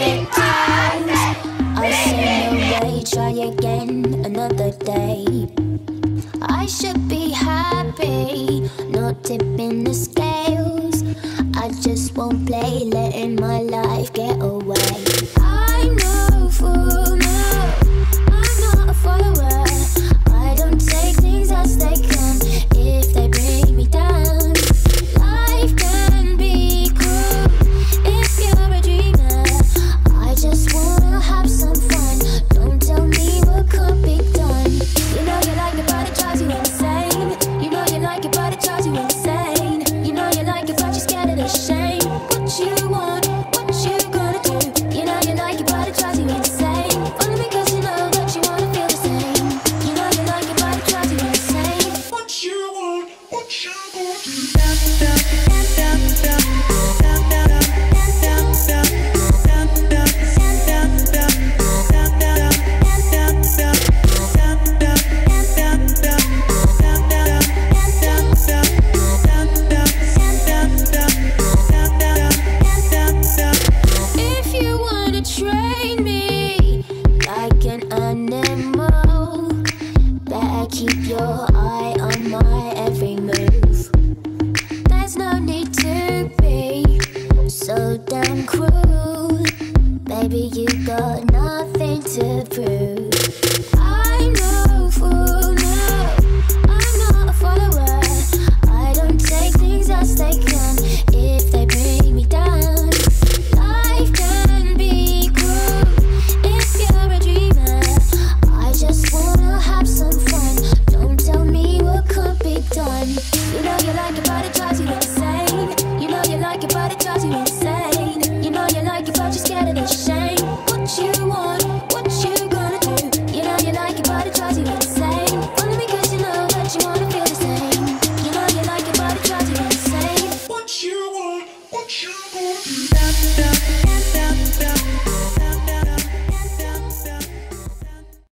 I way, try again another day. I should be happy, not tipping the scales. I just won't play, letting my life. Keep your eye on my every move. There's no need to be so damn cruel. Baby, you got nothing to prove. but it drives you insane.